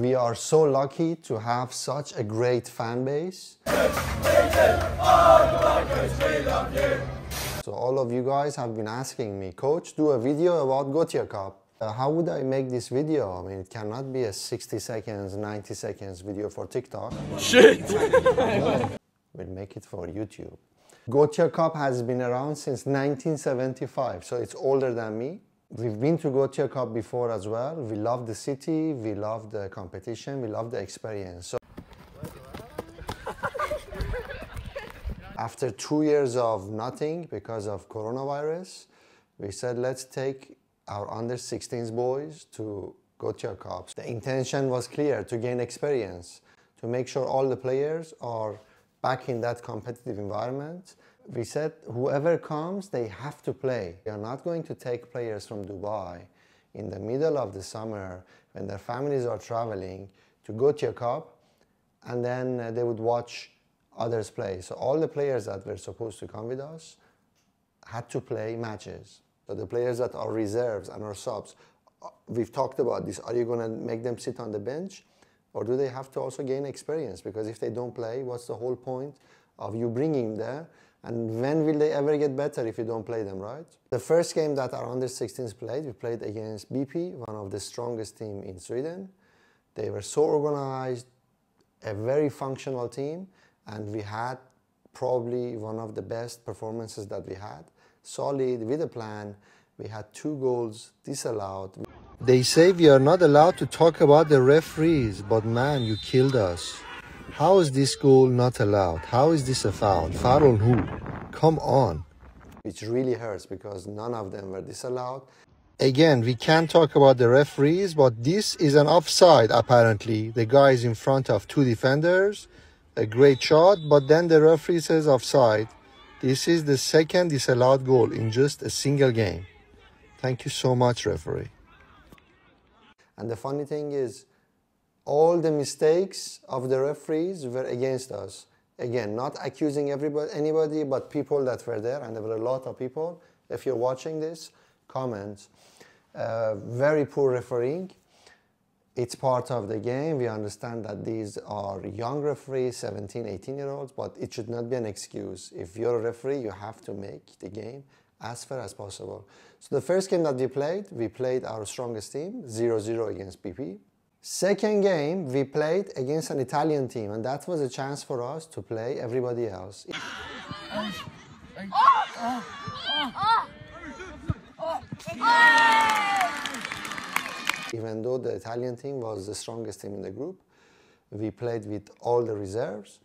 We are so lucky to have such a great fan base. So all of you guys have been asking me, Coach, do a video about Gothia Cup. Uh, how would I make this video? I mean, it cannot be a 60 seconds, 90 seconds video for TikTok. Shit! we'll make it for YouTube. Gothia Cup has been around since 1975, so it's older than me. We've been to Gothia Cup before as well. We love the city, we love the competition, we love the experience. So after two years of nothing because of coronavirus, we said let's take our under 16s boys to Gothia Cup. The intention was clear to gain experience, to make sure all the players are back in that competitive environment we said whoever comes, they have to play. We are not going to take players from Dubai in the middle of the summer when their families are traveling to go to a Cup and then uh, they would watch others play. So all the players that were supposed to come with us had to play matches. So the players that are reserves and are subs, uh, we've talked about this. Are you going to make them sit on the bench? Or do they have to also gain experience? Because if they don't play, what's the whole point of you bringing them and when will they ever get better if you don't play them, right? The first game that our under 16s played, we played against BP, one of the strongest team in Sweden. They were so organized, a very functional team, and we had probably one of the best performances that we had. Solid, with a plan. We had two goals disallowed. They say we are not allowed to talk about the referees, but man, you killed us. How is this goal not allowed? How is this a foul? Foul on who? Come on. It really hurts because none of them were disallowed. Again, we can't talk about the referees, but this is an offside apparently. The guy is in front of two defenders. A great shot, but then the referee says offside. This is the second disallowed goal in just a single game. Thank you so much, referee. And the funny thing is, all the mistakes of the referees were against us. Again, not accusing everybody, anybody, but people that were there, and there were a lot of people. If you're watching this, comment. Uh, very poor refereeing. It's part of the game. We understand that these are young referees, 17, 18 year olds, but it should not be an excuse. If you're a referee, you have to make the game as fair as possible. So the first game that we played, we played our strongest team, 0-0 against BP. Second game, we played against an Italian team, and that was a chance for us to play everybody else. Even though the Italian team was the strongest team in the group, we played with all the reserves.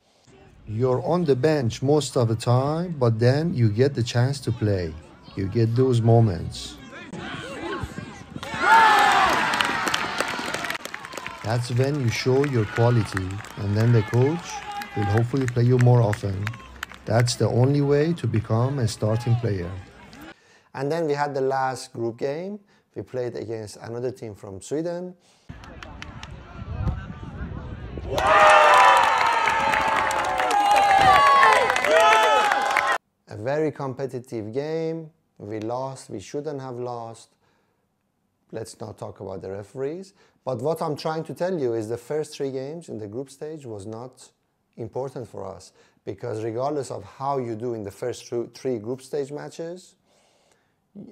You're on the bench most of the time, but then you get the chance to play. You get those moments. That's when you show your quality, and then the coach will hopefully play you more often. That's the only way to become a starting player. And then we had the last group game. We played against another team from Sweden. A very competitive game. We lost. We shouldn't have lost. Let's not talk about the referees. But what I'm trying to tell you is the first three games in the group stage was not important for us because regardless of how you do in the first three group stage matches,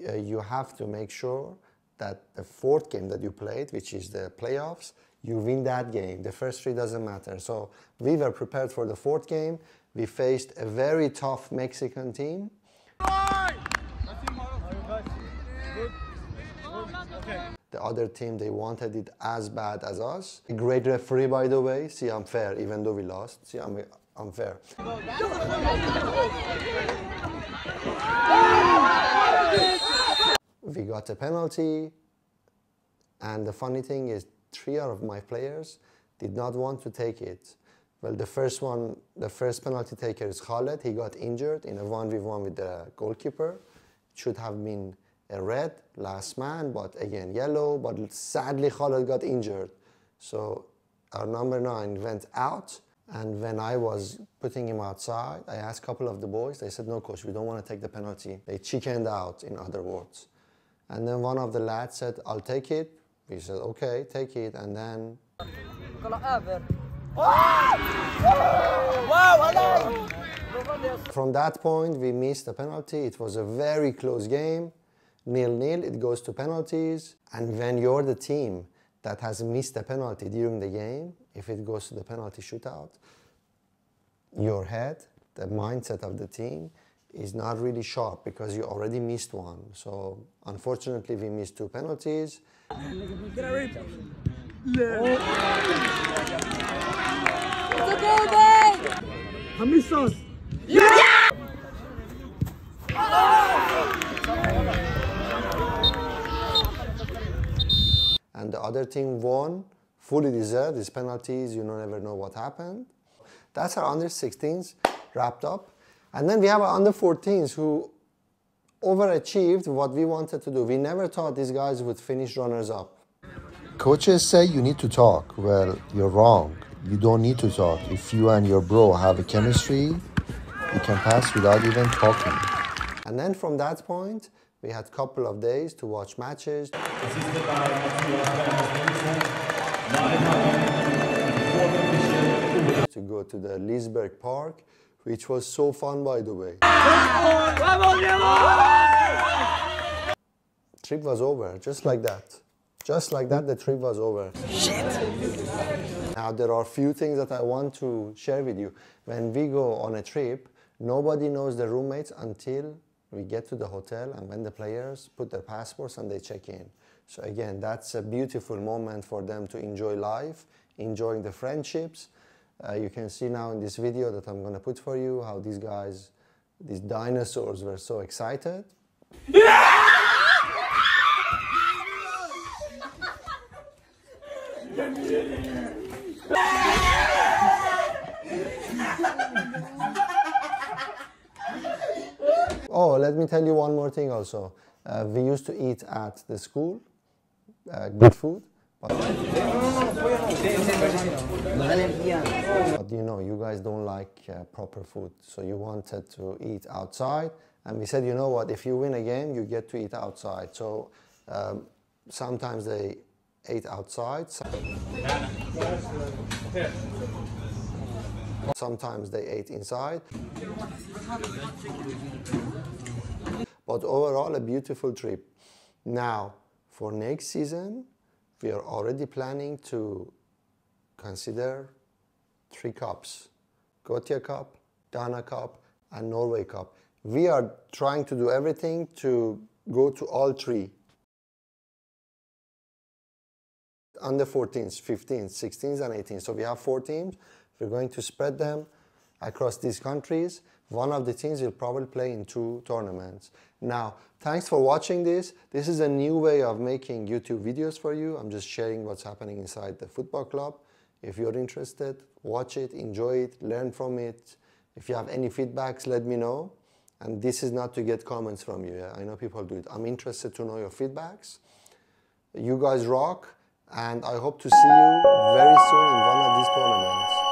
uh, you have to make sure that the fourth game that you played, which is the playoffs, you win that game. The first three doesn't matter. So we were prepared for the fourth game. We faced a very tough Mexican team. The other team, they wanted it as bad as us. A great referee, by the way. See, I'm fair, even though we lost. See, I'm, I'm fair. we got a penalty. And the funny thing is, three out of my players did not want to take it. Well, the first one, the first penalty taker is Khaled. He got injured in a 1v1 with the goalkeeper. It should have been a red, last man, but again yellow, but sadly Khaled got injured. So our number nine went out, and when I was putting him outside, I asked a couple of the boys, they said, no coach, we don't want to take the penalty. They chickened out, in other words. And then one of the lads said, I'll take it. We said, okay, take it. And then From that point, we missed a penalty. It was a very close game. Nil-nil, it goes to penalties. And when you're the team that has missed a penalty during the game, if it goes to the penalty shootout, your head, the mindset of the team, is not really sharp because you already missed one. So unfortunately, we missed two penalties. It's okay, babe! Han missar oss! and the other team won, fully deserved. These penalties, you never know what happened. That's our under 16s wrapped up. And then we have our under 14s who overachieved what we wanted to do. We never thought these guys would finish runners up. Coaches say you need to talk. Well, you're wrong. You don't need to talk. If you and your bro have a chemistry, you can pass without even talking. And then from that point, we had a couple of days to watch matches, to go to the Liseberg Park, which was so fun, by the way. Trip was over, just like that. Just like that, the trip was over. Now, there are a few things that I want to share with you. When we go on a trip, nobody knows the roommates until we get to the hotel and when the players put their passports and they check in. So again, that's a beautiful moment for them to enjoy life, enjoying the friendships. Uh, you can see now in this video that I'm gonna put for you how these guys, these dinosaurs were so excited. Oh, let me tell you one more thing also. Uh, we used to eat at the school, uh, good food. But, but you know, you guys don't like uh, proper food, so you wanted to eat outside. And we said, you know what, if you win a game, you get to eat outside. So um, sometimes they ate outside. some- Sometimes they ate inside. But overall, a beautiful trip. Now, for next season, we are already planning to consider three cups Gothia Cup, Dana Cup, and Norway Cup. We are trying to do everything to go to all three. Under 14s, 15s, 16s, and 18s. So we have four teams. We're going to spread them across these countries. One of the teams will probably play in two tournaments. Now, thanks for watching this. This is a new way of making YouTube videos for you. I'm just sharing what's happening inside the football club. If you're interested, watch it, enjoy it, learn from it. If you have any feedbacks, let me know. And this is not to get comments from you. yeah? I know people do it. I'm interested to know your feedbacks. You guys rock, and I hope to see you very soon in one of these tournaments.